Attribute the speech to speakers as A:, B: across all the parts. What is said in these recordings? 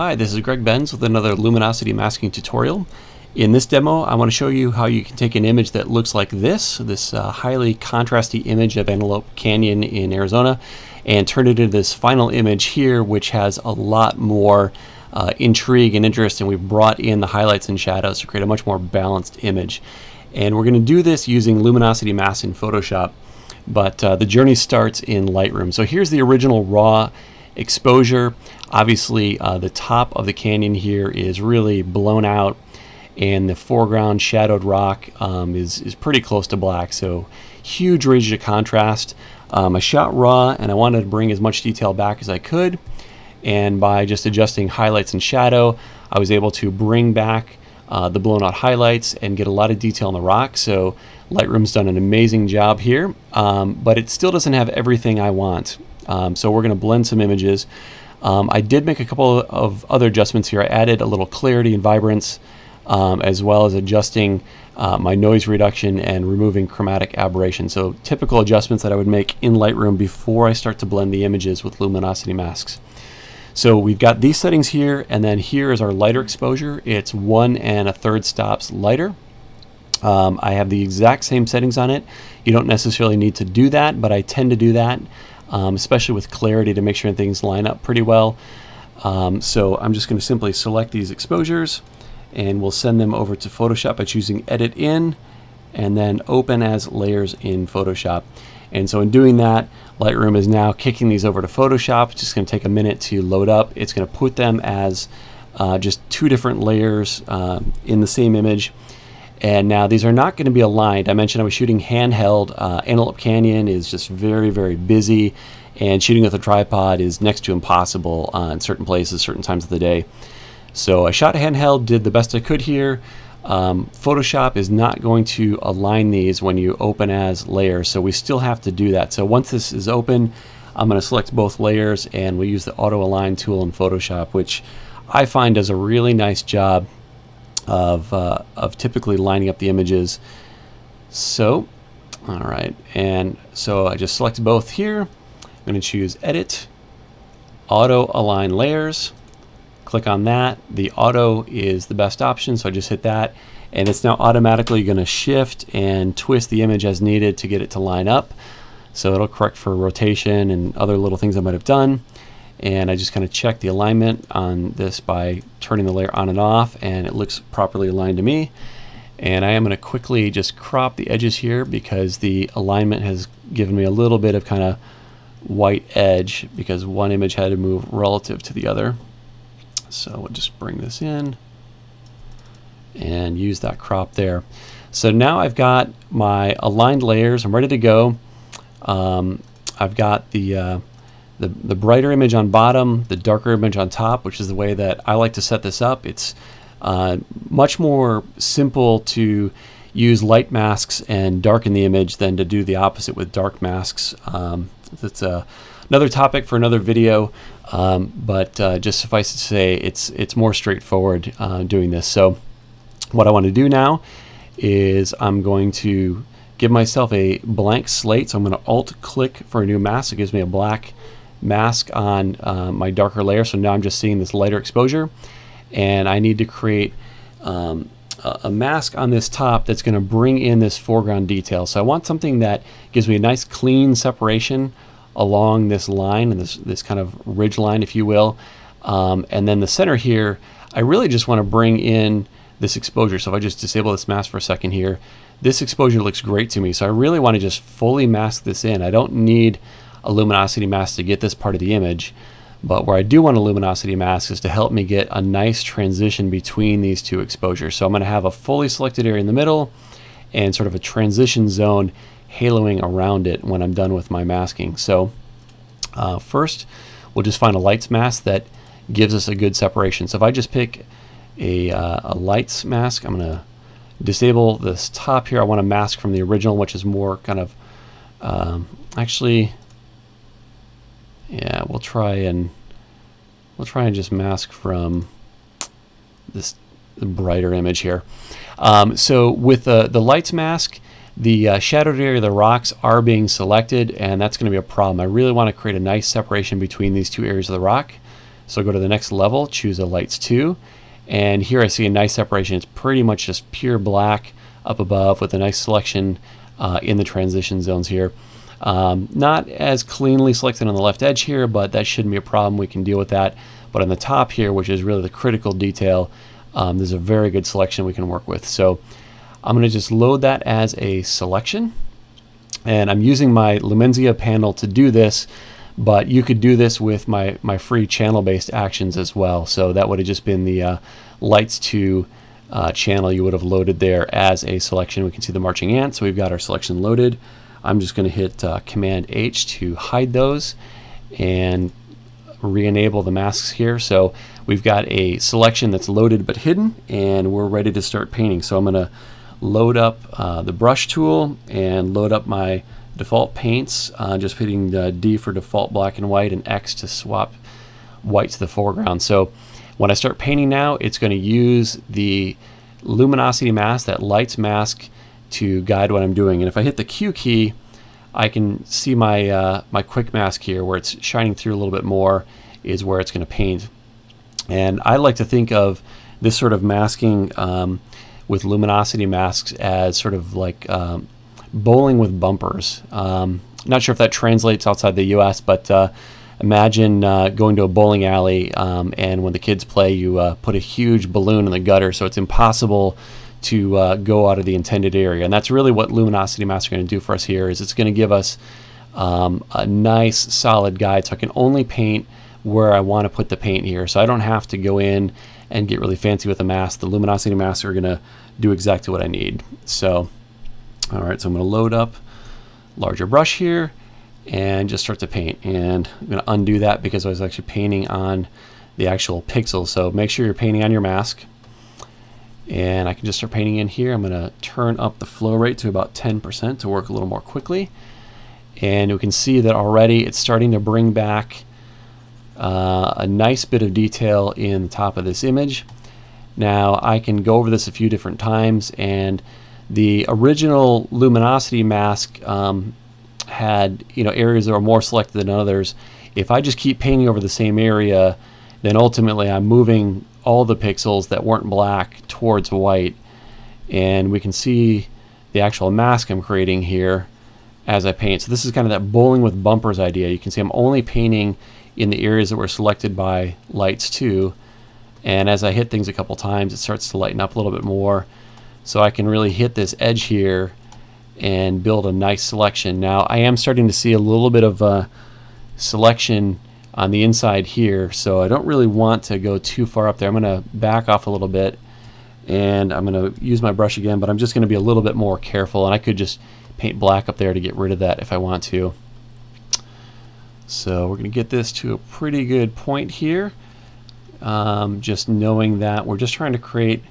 A: Hi, this is Greg Benz with another luminosity masking tutorial. In this demo, I want to show you how you can take an image that looks like this, this uh, highly contrasty image of Antelope Canyon in Arizona, and turn it into this final image here, which has a lot more uh, intrigue and interest, and we've brought in the highlights and shadows to create a much more balanced image. And we're going to do this using luminosity mask in Photoshop, but uh, the journey starts in Lightroom. So here's the original raw exposure. Obviously, uh, the top of the canyon here is really blown out, and the foreground shadowed rock um, is, is pretty close to black, so huge range of contrast. Um, I shot raw, and I wanted to bring as much detail back as I could, and by just adjusting highlights and shadow, I was able to bring back uh, the blown out highlights and get a lot of detail on the rock. So Lightroom's done an amazing job here, um, but it still doesn't have everything I want. Um, so we're going to blend some images. Um, I did make a couple of other adjustments here. I added a little clarity and vibrance um, as well as adjusting uh, my noise reduction and removing chromatic aberration. So typical adjustments that I would make in Lightroom before I start to blend the images with luminosity masks. So we've got these settings here and then here is our lighter exposure. It's one and a third stops lighter. Um, I have the exact same settings on it. You don't necessarily need to do that, but I tend to do that um, especially with clarity to make sure things line up pretty well. Um, so I'm just going to simply select these exposures and we'll send them over to Photoshop by choosing Edit In and then Open as Layers in Photoshop. And so in doing that, Lightroom is now kicking these over to Photoshop. It's just going to take a minute to load up. It's going to put them as uh, just two different layers uh, in the same image. And now these are not going to be aligned. I mentioned I was shooting handheld. Uh, Antelope Canyon is just very, very busy, and shooting with a tripod is next to impossible uh, in certain places, certain times of the day. So I shot handheld, did the best I could here. Um, Photoshop is not going to align these when you open as layers, so we still have to do that. So once this is open, I'm going to select both layers and we'll use the auto align tool in Photoshop, which I find does a really nice job of, uh, of typically lining up the images. So, all right, and so I just select both here. I'm going to choose Edit, Auto Align Layers. Click on that. The auto is the best option, so I just hit that. And it's now automatically going to shift and twist the image as needed to get it to line up. So it'll correct for rotation and other little things I might have done and I just kind of check the alignment on this by turning the layer on and off and it looks properly aligned to me. And I am going to quickly just crop the edges here because the alignment has given me a little bit of kind of white edge because one image had to move relative to the other. So we'll just bring this in and use that crop there. So now I've got my aligned layers. I'm ready to go. Um, I've got the uh, the, the brighter image on bottom, the darker image on top, which is the way that I like to set this up. It's uh, much more simple to use light masks and darken the image than to do the opposite with dark masks. Um, that's uh, another topic for another video, um, but uh, just suffice it to say, it's it's more straightforward uh, doing this. So what I want to do now is I'm going to give myself a blank slate. So I'm going to Alt-click for a new mask. It gives me a black mask on uh, my darker layer. So now I'm just seeing this lighter exposure and I need to create um, a, mask on this top that's going to bring in this foreground detail. So I want something that gives me a nice clean separation along this line and this, this kind of ridge line, if you will. Um, and then the center here, I really just want to bring in this exposure. So if I just disable this mask for a second here, this exposure looks great to me. So I really want to just fully mask this in. I don't need a luminosity mask to get this part of the image. But where I do want a luminosity mask is to help me get a nice transition between these two exposures. So I'm going to have a fully selected area in the middle and sort of a transition zone haloing around it when I'm done with my masking. So uh, first, we'll just find a lights mask that gives us a good separation. So if I just pick a, uh, a lights mask, I'm going to disable this top here. I want a mask from the original, which is more kind of, um, actually, we'll try and we'll try and just mask from this brighter image here. Um, so with the, the lights mask, the uh, shadowed area of the rocks are being selected, and that's going to be a problem. I really want to create a nice separation between these two areas of the rock. So go to the next level, choose a lights 2, and here I see a nice separation. It's pretty much just pure black up above with a nice selection uh, in the transition zones here. Um, not as cleanly selected on the left edge here, but that shouldn't be a problem. We can deal with that. But on the top here, which is really the critical detail, um, there's a very good selection we can work with. So I'm going to just load that as a selection. And I'm using my Lumenzia panel to do this, but you could do this with my, my free channel-based actions as well. So that would have just been the uh, lights 2 uh, channel you would have loaded there as a selection. We can see the marching ant, so we've got our selection loaded. I'm just going to hit uh, Command H to hide those and re-enable the masks here. So we've got a selection that's loaded but hidden and we're ready to start painting. So I'm going to load up uh, the brush tool and load up my default paints, uh, just hitting D for default black and white and X to swap white to the foreground. So when I start painting now, it's going to use the luminosity mask, that lights mask, to guide what I'm doing. And if I hit the Q key, I can see my, uh, my quick mask here where it's shining through a little bit more is where it's going to paint. And I like to think of this sort of masking um, with luminosity masks as sort of like um, bowling with bumpers. Um, not sure if that translates outside the US, but uh, imagine uh, going to a bowling alley um, and when the kids play, you uh, put a huge balloon in the gutter so it's impossible to uh, go out of the intended area. And that's really what luminosity masks are going to do for us here is it's going to give us um, a nice solid guide so I can only paint where I want to put the paint here. So I don't have to go in and get really fancy with the mask. The luminosity masks are going to do exactly what I need. So, all right, so I'm going to load up larger brush here and just start to paint. And I'm going to undo that because I was actually painting on the actual pixels. So make sure you're painting on your mask and I can just start painting in here. I'm going to turn up the flow rate to about 10% to work a little more quickly. And we can see that already it's starting to bring back uh, a nice bit of detail in the top of this image. Now I can go over this a few different times and the original luminosity mask um, had you know areas that were more selected than others. If I just keep painting over the same area, then ultimately I'm moving all the pixels that weren't black towards white and we can see the actual mask I'm creating here as I paint. So this is kind of that bowling with bumpers idea. You can see I'm only painting in the areas that were selected by lights 2. and as I hit things a couple times it starts to lighten up a little bit more so I can really hit this edge here and build a nice selection. Now I am starting to see a little bit of a selection on the inside here so I don't really want to go too far up there. I'm going to back off a little bit and I'm going to use my brush again but I'm just going to be a little bit more careful and I could just paint black up there to get rid of that if I want to. So we're going to get this to a pretty good point here um, just knowing that we're just trying to create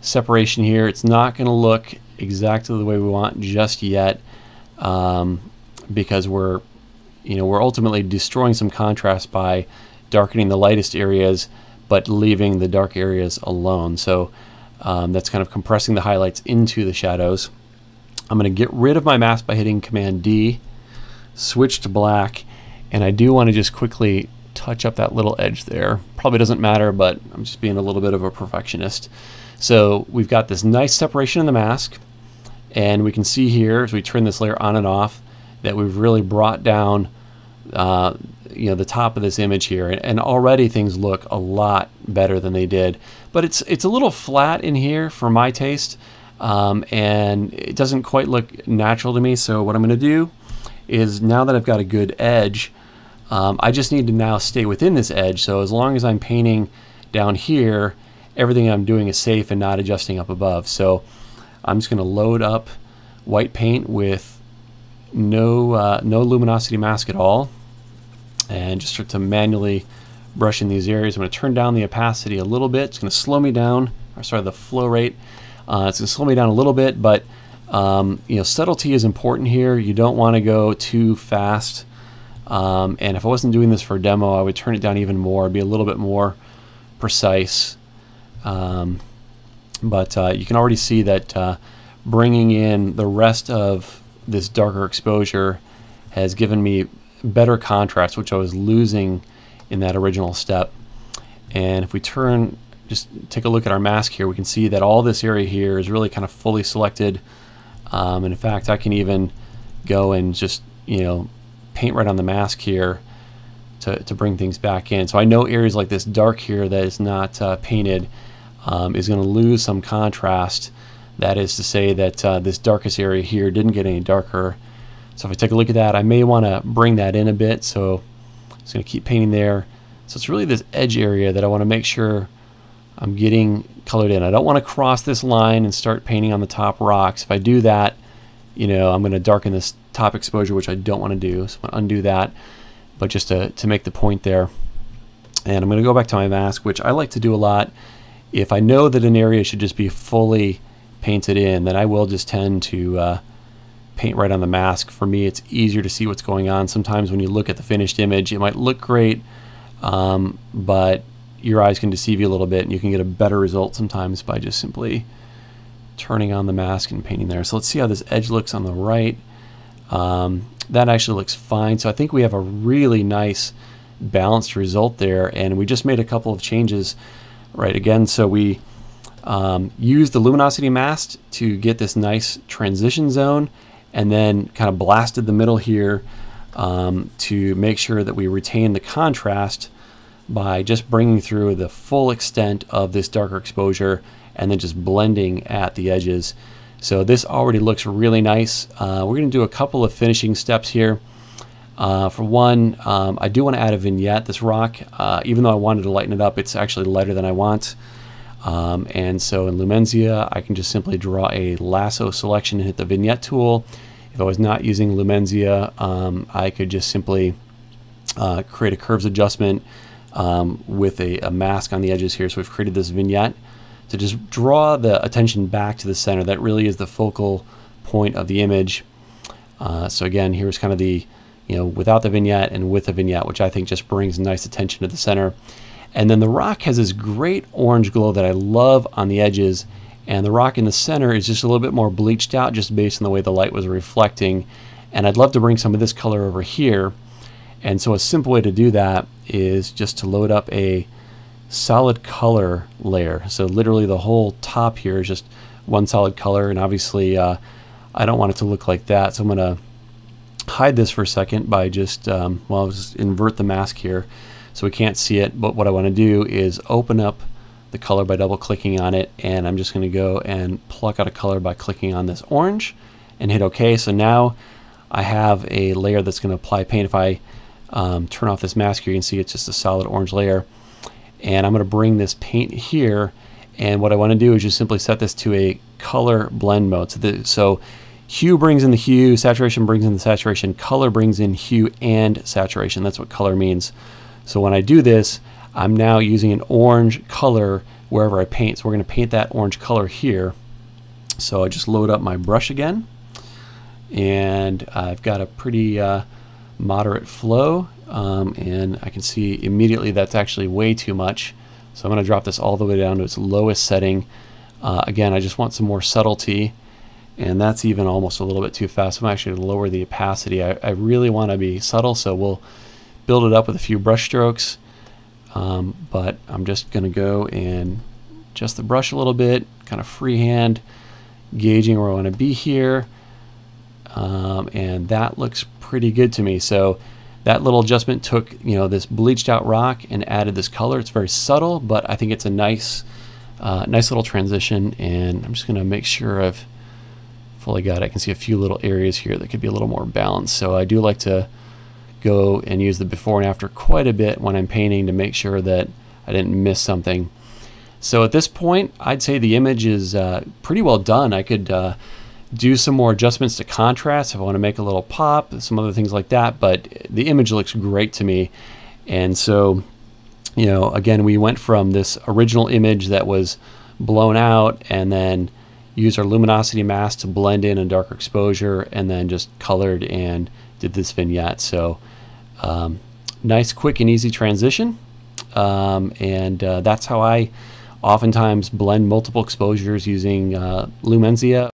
A: separation here. It's not going to look exactly the way we want just yet um, because we're you know, we're ultimately destroying some contrast by darkening the lightest areas, but leaving the dark areas alone. So um, that's kind of compressing the highlights into the shadows. I'm going to get rid of my mask by hitting Command D, switch to black, and I do want to just quickly touch up that little edge there. Probably doesn't matter, but I'm just being a little bit of a perfectionist. So we've got this nice separation in the mask, and we can see here as we turn this layer on and off that we've really brought down uh, you know the top of this image here and already things look a lot better than they did. But it's it's a little flat in here for my taste um, and it doesn't quite look natural to me. So what I'm gonna do is now that I've got a good edge um, I just need to now stay within this edge. So as long as I'm painting down here everything I'm doing is safe and not adjusting up above. So I'm just gonna load up white paint with no uh, no luminosity mask at all and just start to manually brush in these areas. I'm going to turn down the opacity a little bit. It's going to slow me down, or sorry, the flow rate. Uh, it's going to slow me down a little bit, but um, you know, subtlety is important here. You don't want to go too fast. Um, and if I wasn't doing this for a demo, I would turn it down even more, be a little bit more precise. Um, but uh, you can already see that uh, bringing in the rest of this darker exposure has given me better contrast, which I was losing in that original step. And if we turn, just take a look at our mask here, we can see that all this area here is really kind of fully selected. Um, and in fact, I can even go and just, you know, paint right on the mask here to, to bring things back in. So I know areas like this dark here that is not uh, painted um, is going to lose some contrast. That is to say that uh, this darkest area here didn't get any darker. So if I take a look at that, I may want to bring that in a bit. So I'm just going to keep painting there. So it's really this edge area that I want to make sure I'm getting colored in. I don't want to cross this line and start painting on the top rocks. If I do that, you know, I'm going to darken this top exposure, which I don't want to do. So I'm going to undo that, but just to, to make the point there. And I'm going to go back to my mask, which I like to do a lot. If I know that an area should just be fully painted in, then I will just tend to uh, paint right on the mask. For me, it's easier to see what's going on. Sometimes when you look at the finished image, it might look great, um, but your eyes can deceive you a little bit and you can get a better result sometimes by just simply turning on the mask and painting there. So let's see how this edge looks on the right. Um, that actually looks fine. So I think we have a really nice balanced result there and we just made a couple of changes right again so we um, used the luminosity mask to get this nice transition zone and then kind of blasted the middle here um, to make sure that we retain the contrast by just bringing through the full extent of this darker exposure and then just blending at the edges. So this already looks really nice. Uh, we're going to do a couple of finishing steps here. Uh, for one, um, I do want to add a vignette. This rock, uh, even though I wanted to lighten it up, it's actually lighter than I want. Um, and so in Lumenzia, I can just simply draw a lasso selection and hit the vignette tool. If I was not using Lumenzia, um, I could just simply uh, create a curves adjustment um, with a, a, mask on the edges here. So we've created this vignette to just draw the attention back to the center. That really is the focal point of the image. Uh, so again, here's kind of the, you know, without the vignette and with the vignette, which I think just brings nice attention to the center. And then the rock has this great orange glow that I love on the edges. And the rock in the center is just a little bit more bleached out just based on the way the light was reflecting. And I'd love to bring some of this color over here. And so a simple way to do that is just to load up a solid color layer. So literally the whole top here is just one solid color and obviously uh, I don't want it to look like that so I'm going to hide this for a second by just, um, well I'll just invert the mask here so we can't see it but what I want to do is open up the color by double clicking on it and I'm just going to go and pluck out a color by clicking on this orange and hit OK so now I have a layer that's going to apply paint if I um, turn off this mask here, you can see it's just a solid orange layer. And I'm going to bring this paint here. And what I want to do is just simply set this to a color blend mode. So, the, so hue brings in the hue, saturation brings in the saturation, color brings in hue and saturation. That's what color means. So when I do this, I'm now using an orange color wherever I paint. So we're going to paint that orange color here. So I just load up my brush again. And I've got a pretty uh, moderate flow um, and I can see immediately that's actually way too much so I'm going to drop this all the way down to its lowest setting uh, again I just want some more subtlety and that's even almost a little bit too fast I'm actually going to lower the opacity I, I really want to be subtle so we'll build it up with a few brush strokes um, but I'm just going to go and adjust the brush a little bit kind of freehand gauging where I want to be here um, and that looks pretty good to me. So that little adjustment took you know this bleached out rock and added this color. It's very subtle, but I think it's a nice, uh, nice little transition. And I'm just going to make sure I've fully got it. I can see a few little areas here that could be a little more balanced. So I do like to go and use the before and after quite a bit when I'm painting to make sure that I didn't miss something. So at this point, I'd say the image is uh, pretty well done. I could uh, do some more adjustments to contrast if I want to make a little pop, some other things like that. But the image looks great to me. And so, you know, again, we went from this original image that was blown out and then used our luminosity mask to blend in a darker exposure and then just colored and did this vignette. So um, nice, quick and easy transition. Um, and uh, that's how I oftentimes blend multiple exposures using uh, Lumenzia